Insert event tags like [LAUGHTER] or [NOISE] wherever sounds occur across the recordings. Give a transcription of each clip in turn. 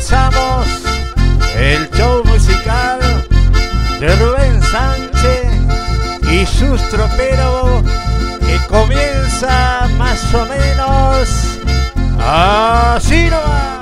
comenzamos el show musical de Rubén Sánchez y sus troperos que comienza más o menos así nomás.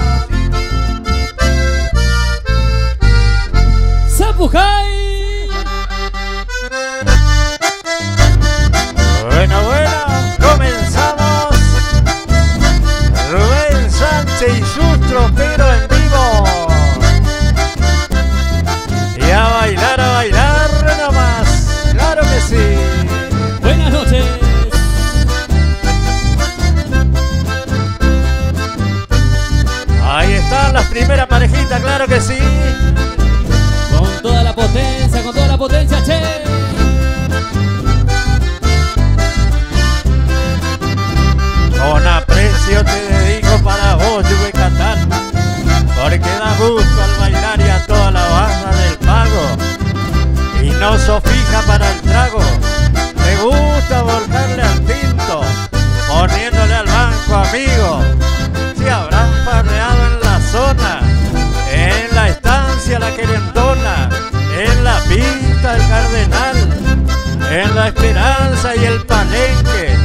esperanza y el palenque,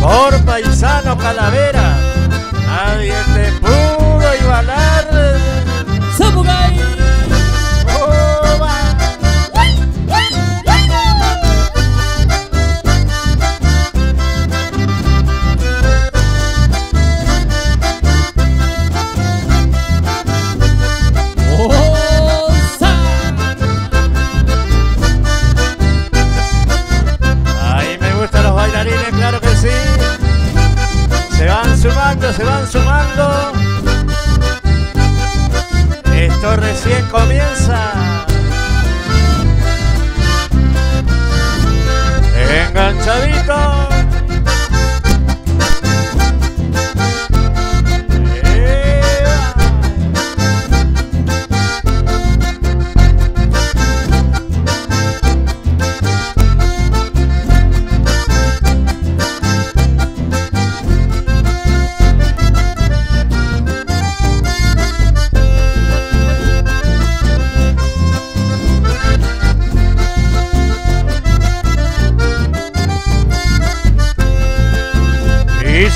por paisano calavera, nadie se van sumando.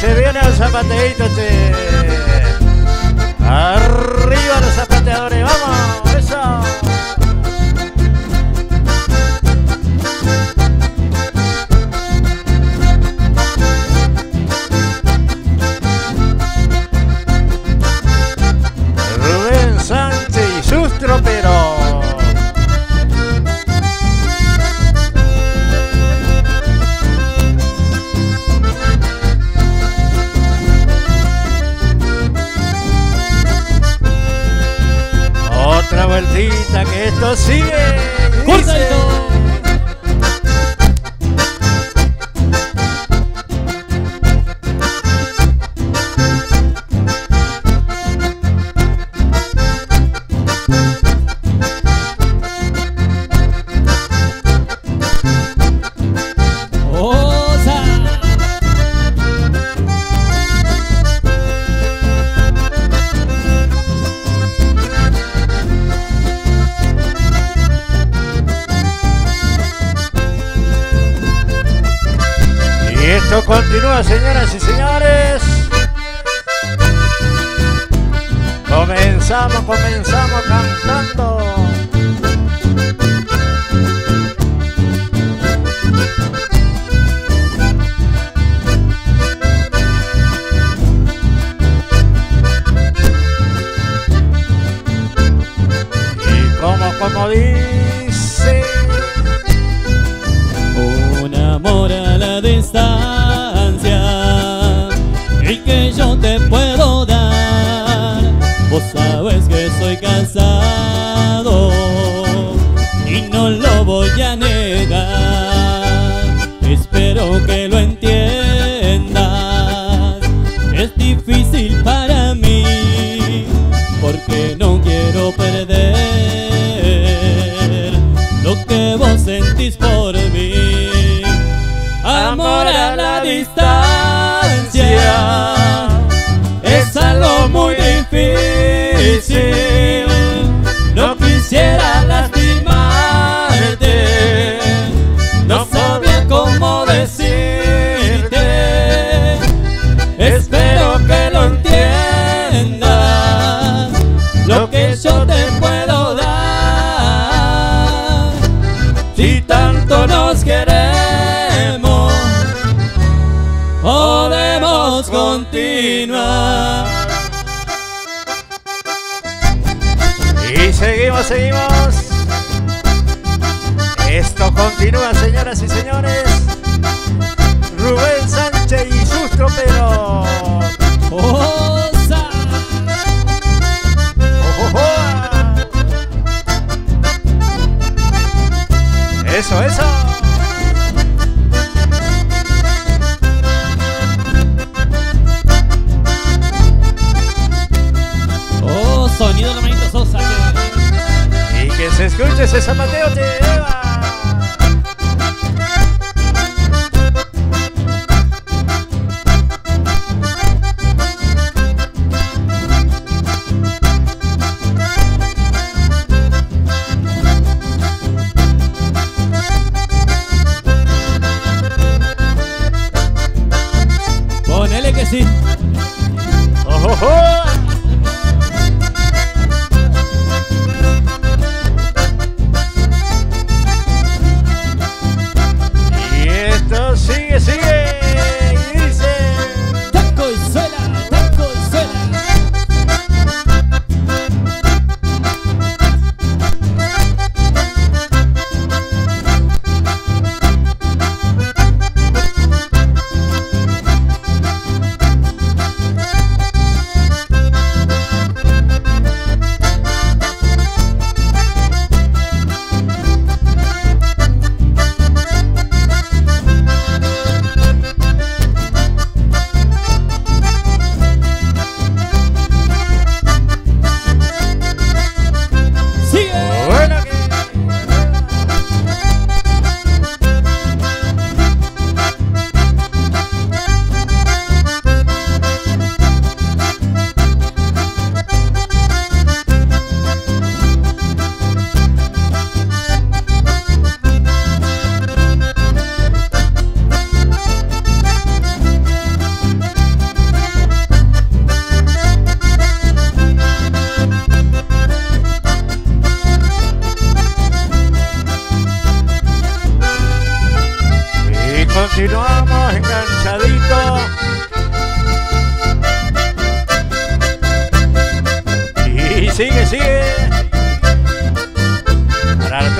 Se viene el zapateito, che. otra vueltita que esto sigue. vamos, comenzamos cantando. Y seguimos, seguimos. Esto continúa, señoras y señores. Rubén Sánchez y sus troperos. Ojojoa. Eso, eso. Sonido de manito Sosa! que- Y que se escuche ese zapateo te lleva.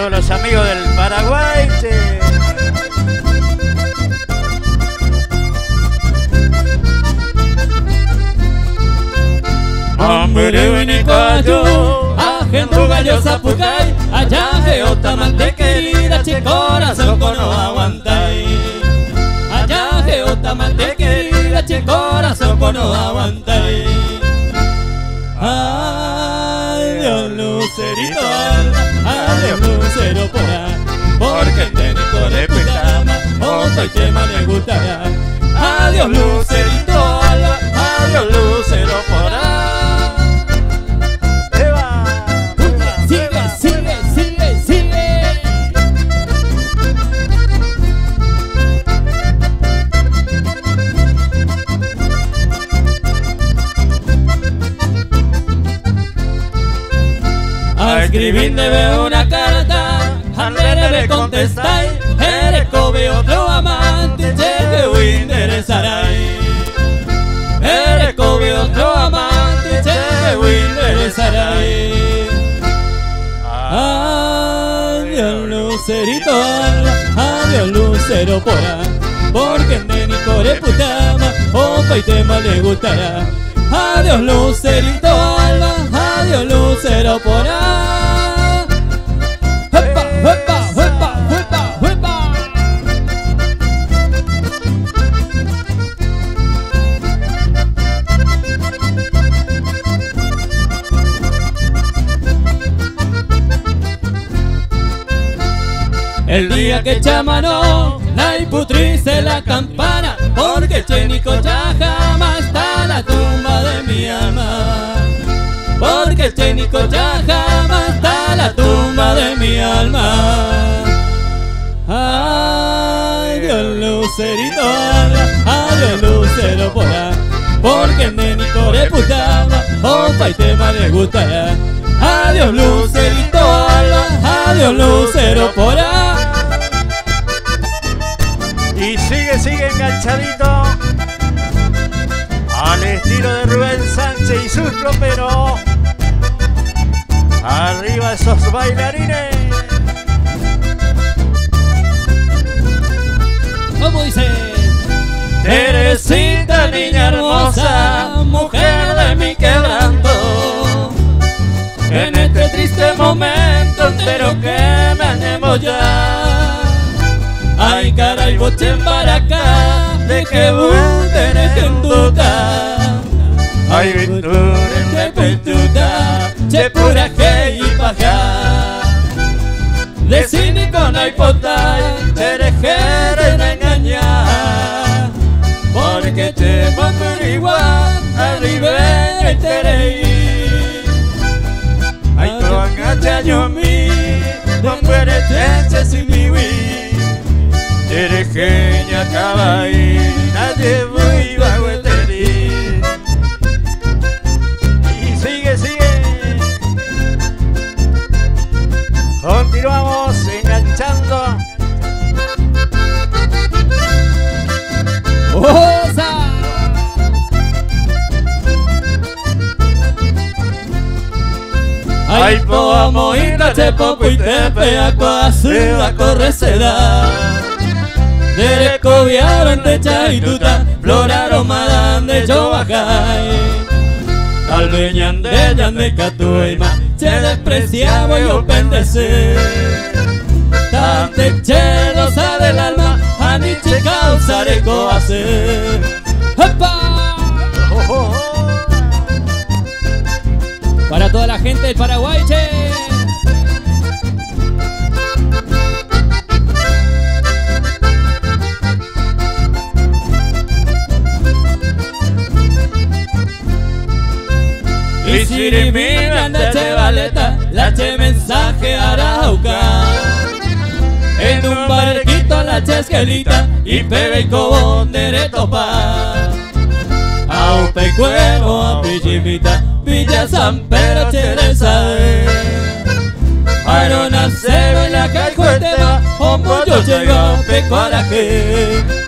Todos los amigos del Paraguay. Agendo gallo zapucay, allá geotamante querida, che corazón no aguantai. Allá geotamante querida, che corazón no aguantai. Adiós lucerito alba, por ahí, porque en Tenico de Pitama, otro tema le gustará. Adiós lucerito adiós lucero lucero porá Porque en Core putama, opa y tema le gustará Adiós lucerito alba, adiós lucero porá ¡Huepa, huepa, huepa, huepa, huepa! El día que chamanó, la imputrice la campana, porque Chenico ya jamás está la tumba de mi alma. Porque porque Nico ya jamás está la tumba de mi alma. Adiós lucerito, adiós lucero porá, porque el Nico le putaba, opa y tema le gustará. Adiós lucerito, adiós lucero porá. Enganchadito al estilo de Rubén Sánchez y sus troperos. Arriba esos bailarines. ¿Cómo dice? Teresita, niña hermosa, mujer de mi quebranto. En este triste momento entero que me anemo ya. De petuda, che pura que y paja. De cínico no hay potal, eres que me engañar. Porque te pongo igual, arriba y te reí. Ay, tu agacha yo mi, no muere teche sin acaba ahí, nadie muy bajo el teri. Y sigue, sigue. Continuamos enganchando. ¡Osa! Ay, po amo y te popo y te pea coazu a corre seda. Te chaituta, floraron madan de Jobajay. Tal veñan de yande catuima, che despreciaba y opendece. Tante chelosa del alma, aniche causa de coace. ¡Epa! Para toda la gente del Paraguay, che. Si miran la che baleta, la che mensaje arauca. En un barquito la che esquelita y pebe y cobón de topa. A un pecuero, a Pillimita, Villa San Pedro, Teresa. Aeronacero en la calcuetera, como yo llego a Pecoraje.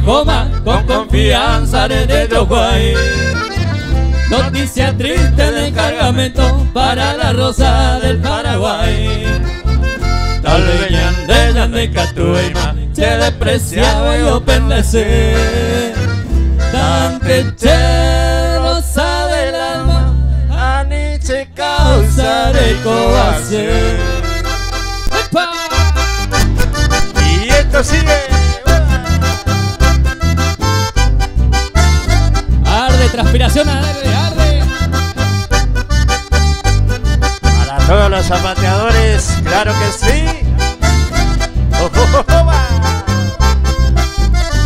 Con confianza desde Yoguay. Noticia triste de cargamento para la rosa del Paraguay. Tal vez de Catuima, se despreciaba y opendece. Tan che rosa del alma, Aniche causa de coace. ¡Epa! Y esto sigue. Transpiración, arde, arde. Para todos los zapateadores, claro que sí. Oh, [LAUGHS] oh.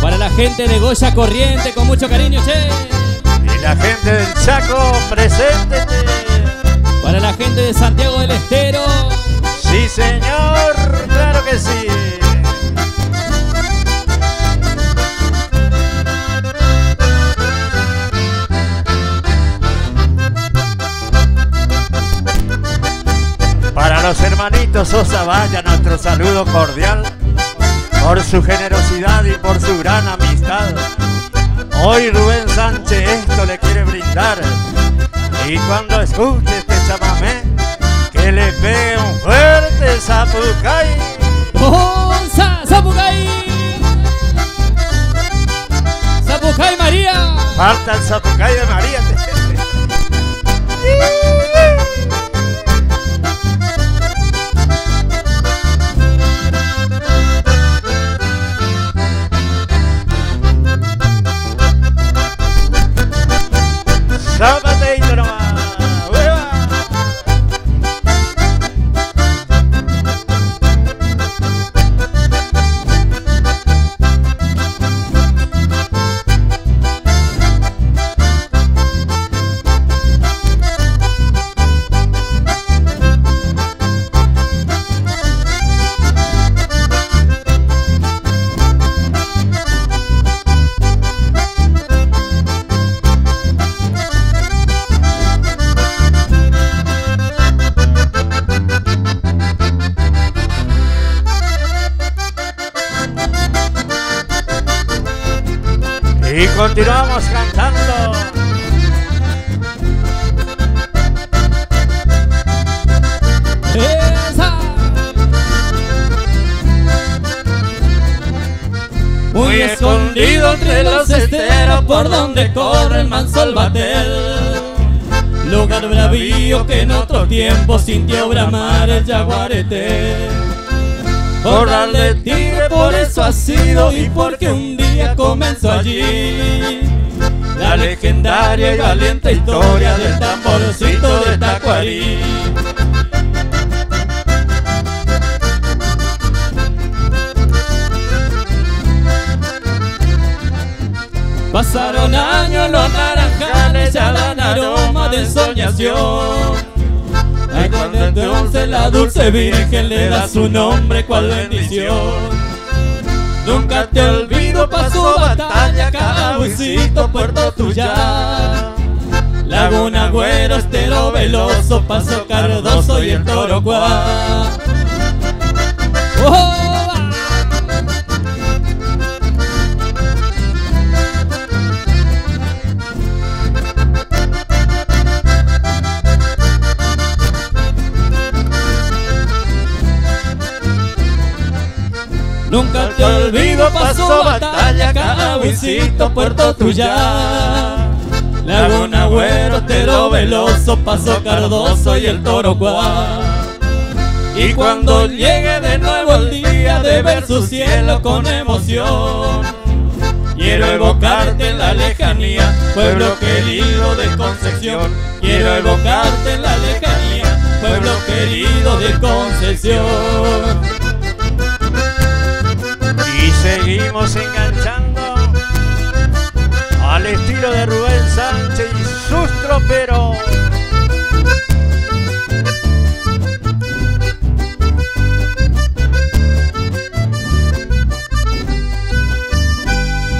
Para la gente de Goya Corriente, con mucho cariño, che. Y la gente del Chaco, preséntete. Para la gente de Santiago del Estero. Sí, señor, hermanitos Sosa Vaya, nuestro saludo cordial por su generosidad y por su gran amistad. Hoy Rubén Sánchez esto le quiere brindar. Y cuando escuche este chamamé, que le pegue un fuerte zapucay. ¡Onza! ¡Zapucay! ¡Zapucay María! Falta el zapucay de María. [LAUGHS] tiempo sintió bramar el jaguarete. Corral de tigre por eso ha sido y porque un día comenzó allí. La legendaria y valiente historia del tamborcito de Tacuarí. Pasaron años los naranjales, ya dan aroma de soñación. Ay, cuando la dulce virgen le da su nombre, cual bendición. Nunca te olvido, pasó batalla, Cabucito, Puerto Tuya. Laguna Güero, Estero Veloso, Paso Cardoso y el Toro Cuá. Cabucito, Puerto Tuya. Laguna Güero, Tero Veloso, Paso Cardoso y el Toro Cuá. Y cuando llegue de nuevo el día de ver su cielo con emoción, quiero evocarte en la lejanía, pueblo querido de Concepción. Quiero evocarte en la lejanía, pueblo querido de Concepción. Y seguimos enganchando al estilo de Rubén Sánchez y sus troperos.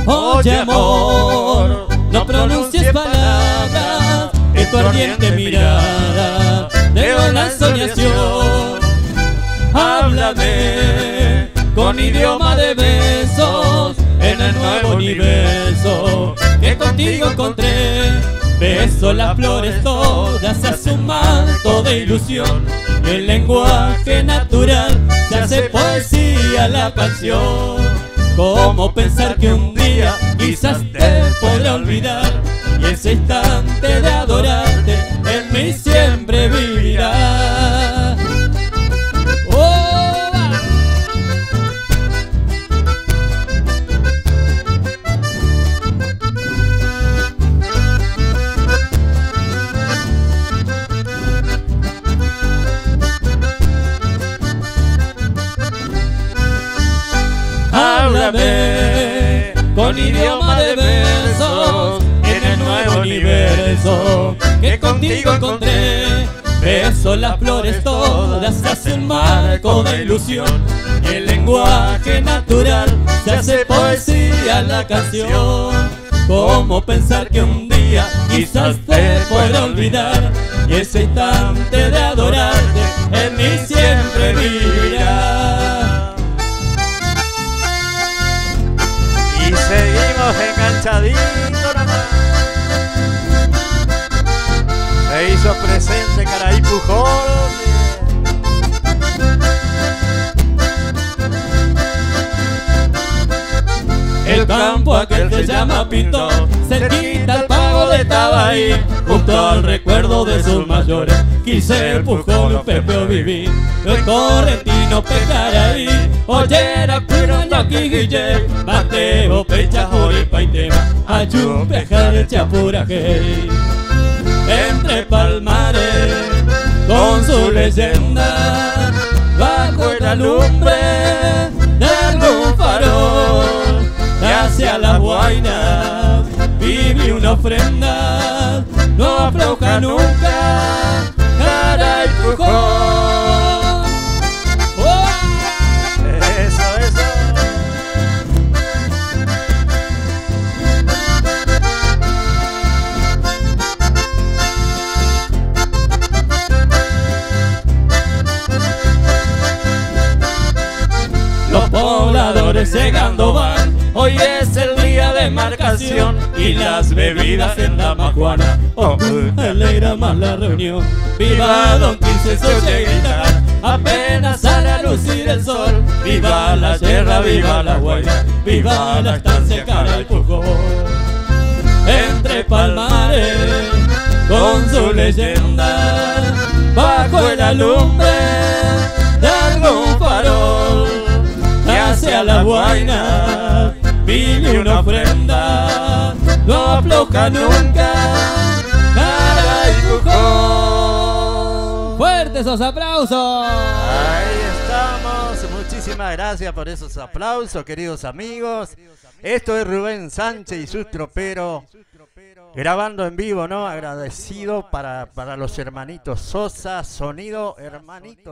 Oye amor, no pronuncies palabras en tu ardiente mirada de una soñación. Háblame con idioma de besos en el nuevo que contigo encontré. Las flores todas hace un manto de ilusión. El lenguaje natural se hace poesía la canción. ¿Cómo pensar que un día quizás te podré olvidar? Y ese instante de adorarte en mí siempre vivirá. Con idioma de besos en el nuevo universo que contigo encontré. Beso las flores todas, se hace un marco de ilusión. El lenguaje natural se hace poesía la canción. ¿Cómo pensar que un día quizás te podré olvidar? Y ese instante de adorarte en mí siempre vivirá. Seguimos enganchaditos nomás. Se hizo presente Caraí Pujol. El campo aquel se llama Pinto, cerquita de Tabaí, junto al recuerdo de sus mayores. Quise el pujón, Pepeo vivir, el correntino Pecaraí, Ollera, Pino, Yaqui, Guille, Mateo, Pecha, Joripa y Tema, Ayun, Pejar, Chapurajey. Entre palmares, con su leyenda, bajo la lumbre de farol, hacia las guainas, vive una ofrenda, no afloja nunca, cara y pujón. ¡Oh! Eso, eso. Los pobladores llegando van, hoy es el demarcación y las bebidas en la majuana. Oh, alegra más la reunión. Viva Don Quince, se oye gritar, apenas sale a lucir el sol. Viva la tierra, viva la huella, viva la estancia cara y pujón. Entre palmares, con su leyenda, bajo el alumbre de algún farol, hacia la guaina vine una ofrenda, no afloja nunca, cara y pujón. ¡Fuertes esos aplausos! Ahí estamos. Muchísimas gracias por esos aplausos, queridos amigos. Esto es Rubén Sánchez y sus troperos. Grabando en vivo, ¿no? Agradecido para, para los hermanitos Sosa, sonido hermanito.